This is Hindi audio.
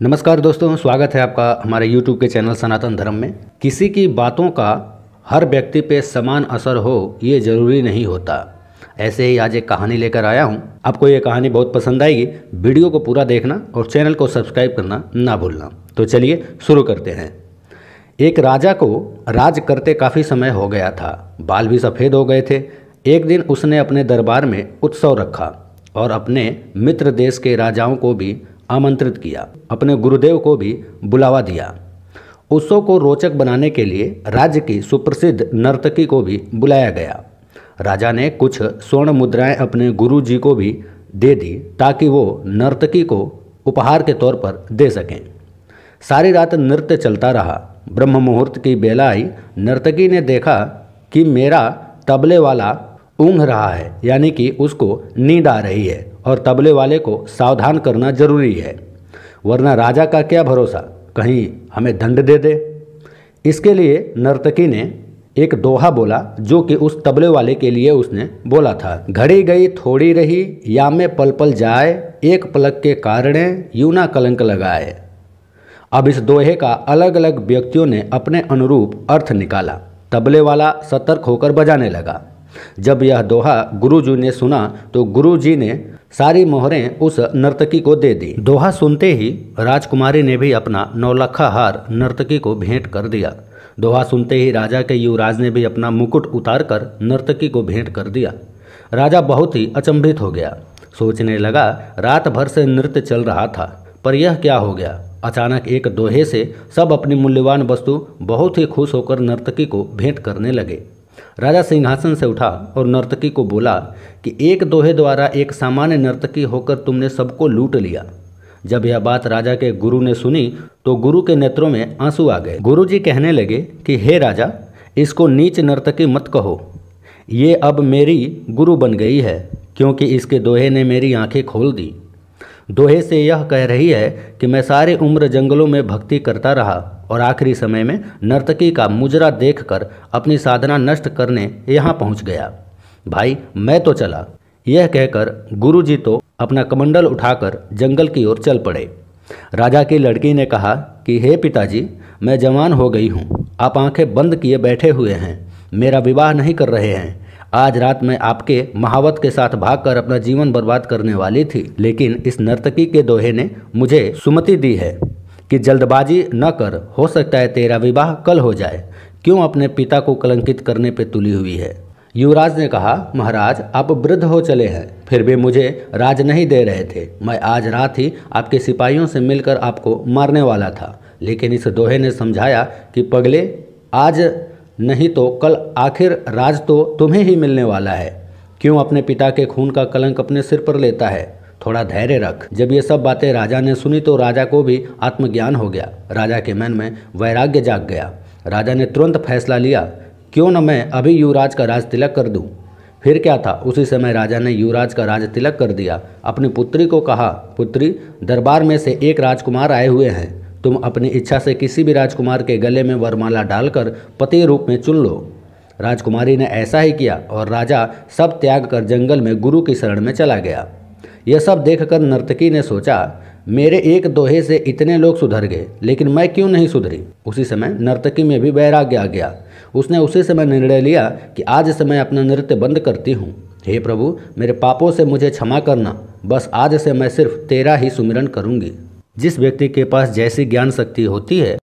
नमस्कार दोस्तों, स्वागत है आपका हमारे YouTube के चैनल सनातन धर्म में। किसी की बातों का हर व्यक्ति पे समान असर हो, ये ज़रूरी नहीं होता। ऐसे ही आज एक कहानी लेकर आया हूँ। आपको ये कहानी बहुत पसंद आएगी। वीडियो को पूरा देखना और चैनल को सब्सक्राइब करना ना भूलना। तो चलिए शुरू करते हैं। एक राजा को राज करते काफ़ी समय हो गया था। बाल भी सफ़ेद हो गए थे। एक दिन उसने अपने दरबार में उत्सव रखा और अपने मित्र देश के राजाओं को भी आमंत्रित किया। अपने गुरुदेव को भी बुलावा दिया। उत्सव को रोचक बनाने के लिए राज्य की सुप्रसिद्ध नर्तकी को भी बुलाया गया। राजा ने कुछ स्वर्ण मुद्राएँ अपने गुरु जी को भी दे दी ताकि वो नर्तकी को उपहार के तौर पर दे सकें। सारी रात नृत्य चलता रहा। ब्रह्म मुहूर्त की बेला आई नर्तकी ने देखा कि मेरा तबले वाला ऊँघ रहा है, यानी कि उसको नींद आ रही है। और तबले वाले को सावधान करना ज़रूरी है, वरना राजा का क्या भरोसा? कहीं हमें दंड दे दे। इसके लिए नर्तकी ने एक दोहा बोला, जो कि उस तबले वाले के लिए उसने बोला था। घड़ी गई, थोड़ी रही या में पल पल जाए, एक पलक के कारण यूँ ना कलंक लगाए। अब इस दोहे का अलग अलग व्यक्तियों ने अपने अनुरूप अर्थ निकाला। तबले वाला सतर्क होकर बजाने लगा। जब यह दोहा गुरुजी ने सुना तो गुरुजी ने सारी मोहरें उस नर्तकी को दे दी। दोहा सुनते ही राजकुमारी ने भी अपना नौलखा हार नर्तकी को भेंट कर दिया। दोहा सुनते ही राजा के युवराज ने भी अपना मुकुट उतार कर नर्तकी को भेंट कर दिया। राजा बहुत ही अचंभित हो गया। सोचने लगा, रात भर से नृत्य चल रहा था, पर यह क्या हो गया? अचानक एक दोहे से सब अपनी मूल्यवान वस्तु बहुत ही खुश होकर नर्तकी को भेंट करने लगे। राजा सिंहासन से उठा और नर्तकी को बोला कि एक दोहे द्वारा एक सामान्य नर्तकी होकर तुमने सबको लूट लिया। जब यह बात राजा के गुरु ने सुनी तो गुरु के नेत्रों में आँसू आ गए। गुरु जी कहने लगे कि, हे राजा, इसको नीच नर्तकी मत कहो। ये अब मेरी गुरु बन गई है, क्योंकि इसके दोहे ने मेरी आँखें खोल दी। दोहे से यह कह रही है कि मैं सारे उम्र जंगलों में भक्ति करता रहा और आखिरी समय में नर्तकी का मुजरा देखकर अपनी साधना नष्ट करने यहाँ पहुँच गया। भाई, मैं तो चला। यह कहकर गुरुजी तो अपना कमंडल उठाकर जंगल की ओर चल पड़े। राजा की लड़की ने कहा कि, हे पिताजी, मैं जवान हो गई हूँ। आप आँखें बंद किए बैठे हुए हैं। मेरा विवाह नहीं कर रहे हैं। आज रात मैं आपके महावत के साथ भागकर अपना जीवन बर्बाद करने वाली थी। लेकिन इस नर्तकी के दोहे ने मुझे सुमति दी है। कि जल्दबाजी न कर, हो सकता है तेरा विवाह कल हो जाए। क्यों अपने पिता को कलंकित करने पर तुली हुई है? युवराज ने कहा, महाराज, आप वृद्ध हो चले हैं, फिर भी मुझे राज नहीं दे रहे थे। मैं आज रात ही आपके सिपाहियों से मिलकर आपको मारने वाला था। लेकिन इस दोहे ने समझाया कि पगले, आज नहीं तो कल आखिर राज तो तुम्हें ही मिलने वाला है। क्यों अपने पिता के खून का कलंक अपने सिर पर लेता है? थोड़ा धैर्य रख। जब ये सब बातें राजा ने सुनी तो राजा को भी आत्मज्ञान हो गया। राजा के मन में वैराग्य जाग गया। राजा ने तुरंत फैसला लिया, क्यों न मैं अभी युवराज का राज तिलक कर दूँ? फिर क्या था? उसी समय राजा ने युवराज का राज तिलक कर दिया। अपनी पुत्री को कहा, पुत्री, दरबार में से एक राजकुमार आए हुए हैं। तुम अपनी इच्छा से किसी भी राजकुमार के गले में वरमाला डालकर पति रूप में चुन लो। राजकुमारी ने ऐसा ही किया और राजा सब त्याग कर जंगल में गुरु की शरण में चला गया। यह सब देखकर नर्तकी ने सोचा, मेरे एक दोहे से इतने लोग सुधर गए, लेकिन मैं क्यों नहीं सुधरी? उसी समय नर्तकी में भी वैराग्य आ गया। उसने उसी समय निर्णय लिया कि आज से मैं अपना नृत्य बंद करती हूँ। हे प्रभु, मेरे पापों से मुझे क्षमा करना। बस आज से मैं सिर्फ़ तेरा ही सुमिरन करूँगी। जिस व्यक्ति के पास जैसी ज्ञान शक्ति होती है